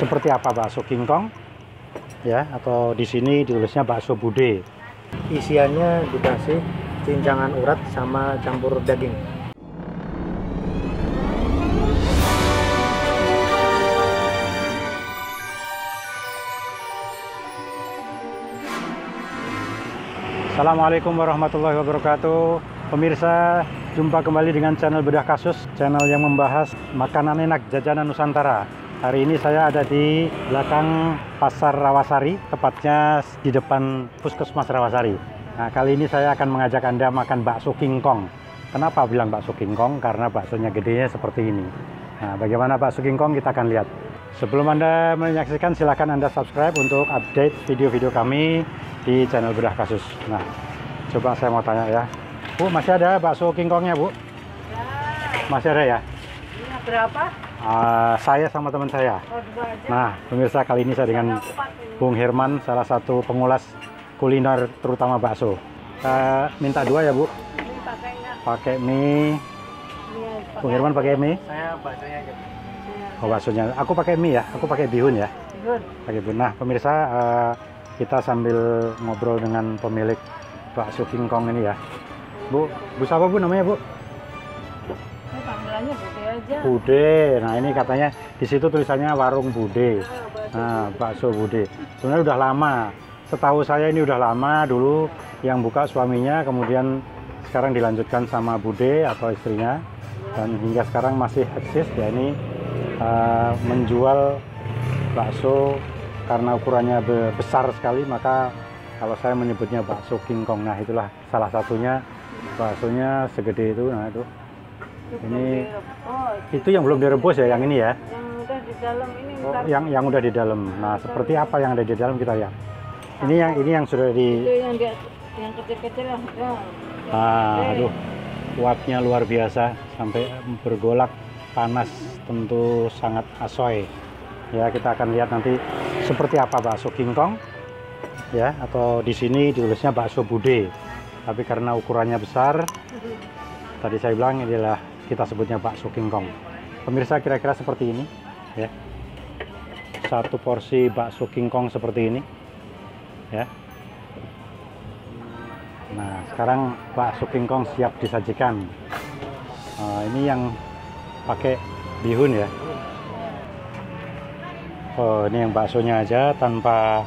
seperti apa bakso King Kong? Ya atau di sini ditulisnya bakso bude. Isiannya dikasih cincangan urat sama campur daging. Assalamualaikum warahmatullahi wabarakatuh. Pemirsa, jumpa kembali dengan channel Bedah Kasus Channel yang membahas makanan enak jajanan Nusantara Hari ini saya ada di belakang Pasar Rawasari Tepatnya di depan Puskesmas Rawasari Nah, kali ini saya akan mengajak Anda makan bakso King Kong Kenapa bilang bakso King Kong? Karena baksonya gedenya seperti ini Nah, bagaimana bakso King Kong kita akan lihat Sebelum Anda menyaksikan, silakan Anda subscribe untuk update video-video kami di channel Bedah Kasus. Nah, coba saya mau tanya ya. Bu, masih ada bakso King Kongnya, Bu? Masih ada ya? Ini berapa? Ah, saya sama teman saya. Nah, pemirsa kali ini saya dengan. Bung Herman, salah satu pengulas kuliner terutama bakso. Eh, minta dua ya, Bu? Pakai mie. Bung Herman pakai mie? saya baksonya aja Oh, baksonya. Aku pakai mie ya. Aku pakai bihun ya. Pakai bihun. Nah, pemirsa, eh, kita sambil ngobrol dengan pemilik bakso King Kong ini ya. Bu, Bu siapa Bu namanya Bu? Panggilannya bude aja. Bude. Nah, ini katanya di situ tulisannya warung Bude. Ah. Nah, bakso Bude. Sebenarnya udah lama. Setahu saya ini udah lama dulu yang buka suaminya, kemudian sekarang dilanjutkan sama Bude atau istrinya dan hingga sekarang masih eksis ya ini eh, menjual bakso karena ukurannya be- besar sekali maka kalau saya menyebutnya bakso King Kong nah itulah salah satunya baksonya segede itu nah Itu ini- itu yang belum direbus ya yang ini ya Yang udah di dalam ini Oh, ntar yang yang udah di dalam. Nah, seperti apa yang ada di dalam kita lihat. Ini yang ini yang sudah di itu yang dia yang kecil-kecil lah. Ya. ah, aduh. Kuatnya luar biasa sampai bergolak panas tentu sangat asoy. Ya, kita akan lihat nanti seperti apa bakso King Kong. Ya, atau di sini ditulisnya bakso bude. Tapi karena ukurannya besar, tadi saya bilang ini adalah kita sebutnya bakso King Kong. Pemirsa kira-kira seperti ini, ya. Satu porsi bakso King Kong seperti ini, ya. Nah, sekarang bakso King Kong siap disajikan. Nah, ini yang pakai bihun ya. Oh, ini yang baksonya aja tanpa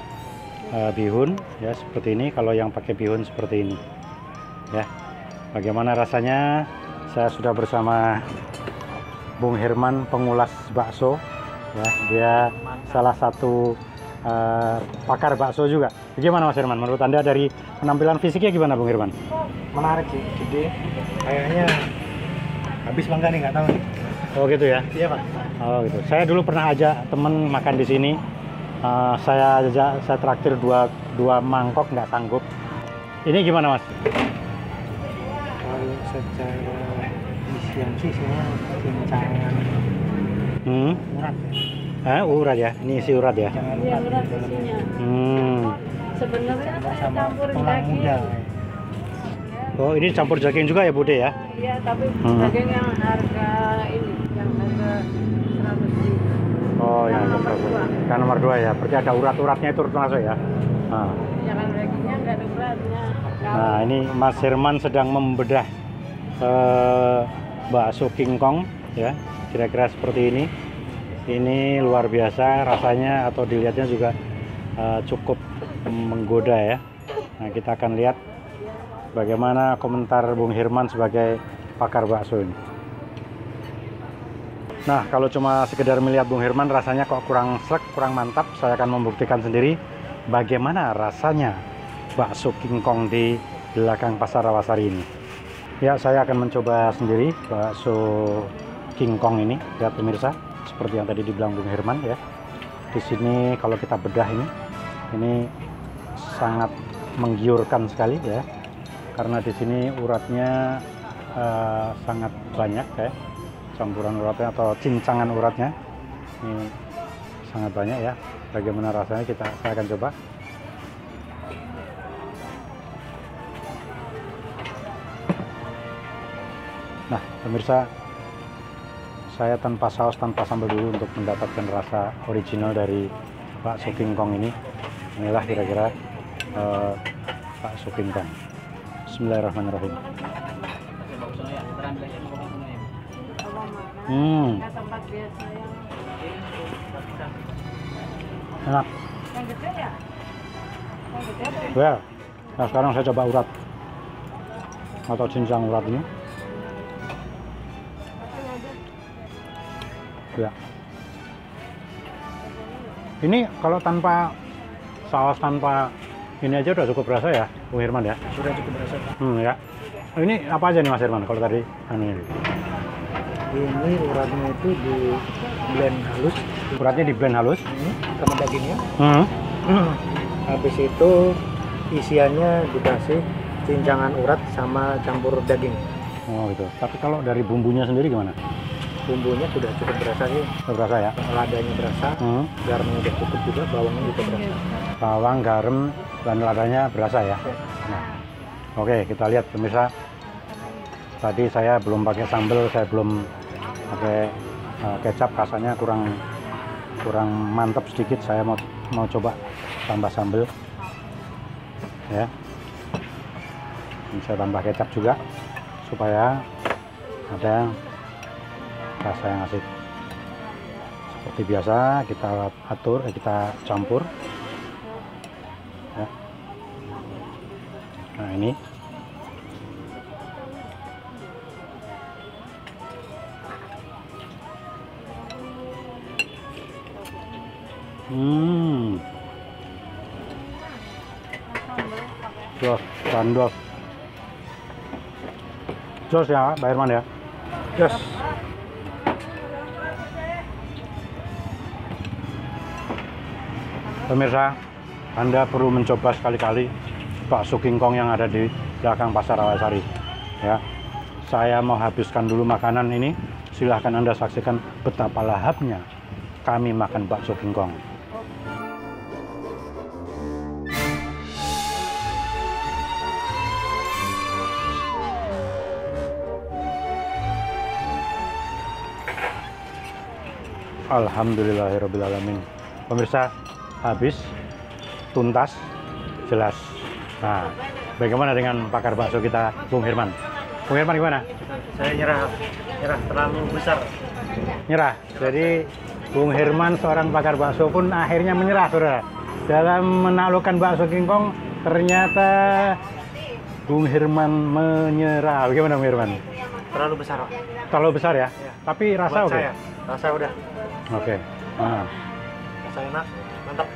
eh, bihun ya seperti ini. Kalau yang pakai bihun seperti ini, ya. Bagaimana rasanya? Saya sudah bersama Bung Herman pengulas bakso. Ya, dia salah satu eh, pakar bakso juga. Bagaimana Mas Herman? Menurut Anda dari penampilan fisiknya gimana Bung Herman? menarik sih gede kayaknya habis bangga nih nggak tahu nih Oh gitu ya. iya pak Oh gitu. Saya dulu pernah ajak temen makan di sini. Eh, saya ajak, saya traktir dua dua mangkok nggak sanggup. Ini gimana mas? Secara isian sih cincangan Hmm? urat Eh, urat ya. Ini isi urat ya. jangan Iya, urat isinya. Hmm. Sebenarnya saya tulang daging. muda Oh ini campur daging juga ya Bude ya? Iya, tapi Hmm. daging yang harga ini, yang harga 100 ribu. Oh ya. Yang nomor betul. dua. Yang nomor dua ya. Berarti ada urat-uratnya itu termasuk ya. Nah. Ya kan dagingnya nggak ada uratnya. Nah, ini Mas Herman sedang membedah eh, bakso King Kong ya, kira-kira seperti ini. Ini luar biasa rasanya atau dilihatnya juga eh, cukup menggoda ya. Nah, kita akan lihat bagaimana komentar Bung Herman sebagai pakar bakso ini. Nah, kalau cuma sekedar melihat Bung Herman rasanya kok kurang srek, kurang mantap, saya akan membuktikan sendiri bagaimana rasanya bakso King Kong di belakang pasar Rawasari ini. Ya, saya akan mencoba sendiri bakso King Kong ini, lihat pemirsa, seperti yang tadi dibilang Bung Herman ya. Di sini kalau kita bedah ini, ini sangat menggiurkan sekali ya, karena di sini uratnya eh, sangat banyak ya, campuran uratnya atau cincangan uratnya ini sangat banyak ya. Bagaimana rasanya kita saya akan coba. Nah, pemirsa, saya tanpa saus tanpa sambal dulu untuk mendapatkan rasa original dari bakso King Kong ini. Inilah kira-kira eh, bakso King Kong. Bismillahirrahmanirrahim. Hmm. Enak. Well nah sekarang saya coba urat. Atau cincang urat ini ya. Ini kalau tanpa saus tanpa ini aja udah cukup rasa ya Bung Herman ya? Sudah cukup berasa. hmm ya. Ini apa aja nih Mas Herman kalau tadi? Anu ini. Ini uratnya itu di blend halus. Uratnya di blend halus. Ini sama dagingnya. hmm. Habis itu isiannya dikasih cincangan urat sama campur daging. oh gitu. Tapi kalau dari bumbunya sendiri gimana Bumbunya sudah cukup berasa sih. Berasa ya Ladanya berasa, hmm. garamnya udah cukup juga, bawangnya juga berasa. bawang garam dan ladanya berasa ya Nah, oke kita lihat pemirsa. Tadi saya belum pakai sambal, saya belum pakai eh, kecap, rasanya kurang kurang mantap sedikit. Saya mau mau coba tambah sambal, ya. Ini saya tambah kecap juga supaya ada rasa yang asik. Seperti biasa kita atur, eh, kita campur. Ya. Nah ini Hmm. Jos, bandos. Jos ya, Pak Herman ya. Jos, Pemirsa, Anda perlu mencoba sekali-kali bakso King Kong yang ada di belakang Pasar Rawasari. Ya, saya mau habiskan dulu makanan ini. Silahkan Anda saksikan betapa lahapnya kami makan bakso King Kong. Alhamdulillahirrahmanirrahim. Pemirsa, habis, tuntas, jelas. Nah, bagaimana dengan pakar bakso kita, Bung Herman? Bung Herman gimana? saya nyerah, nyerah terlalu besar. Nyerah. Jadi, Bung Herman seorang pakar bakso pun akhirnya menyerah, saudara. Dalam menaklukkan bakso King Kong, ternyata Bung Herman menyerah. Bagaimana Bung Herman? Terlalu besar, Pak. Terlalu besar ya? Iya. Tapi rasa oke? saya, rasa udah, Oke. Nah. Rasa enak, mantap.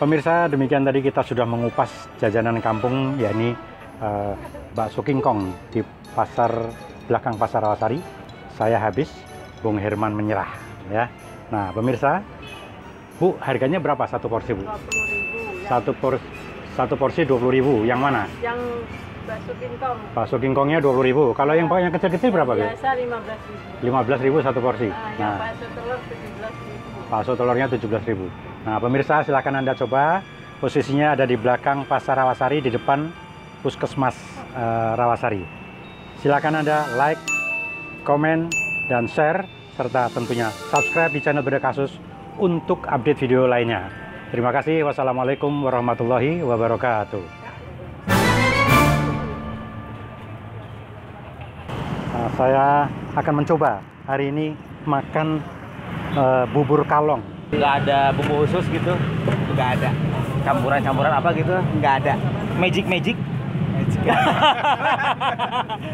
Pemirsa, demikian tadi kita sudah mengupas jajanan kampung, yakni eh, bakso King Kong di pasar belakang pasar Rawasari. Saya habis, Bung Herman menyerah, ya. Nah, pemirsa, Bu, harganya berapa satu porsi, Bu? 20.000 yang, Satu porsi satu porsi 20.000. Yang mana? yang bakso kingkong Bakso King Kongnya 20.000. Kalau yang yang kecil-kecil berapa, Bu? biasa 15.000 15.000 satu porsi. nah, yang Nah, bakso telur 17.000 bakso telurnya 17.000. Nah, pemirsa silahkan Anda coba. Posisinya ada di belakang Pasar Rawasari di depan Puskesmas eh, Rawasari. Silakan Anda like, komen, dan share serta tentunya subscribe di channel Beda Kasus untuk update video lainnya. Terima kasih. Wassalamualaikum warahmatullahi wabarakatuh. Nah, saya akan mencoba hari ini makan eh, bubur kalong. nggak ada bumbu khusus gitu? Nggak ada. Campuran-campuran apa gitu? Nggak ada. Magic magic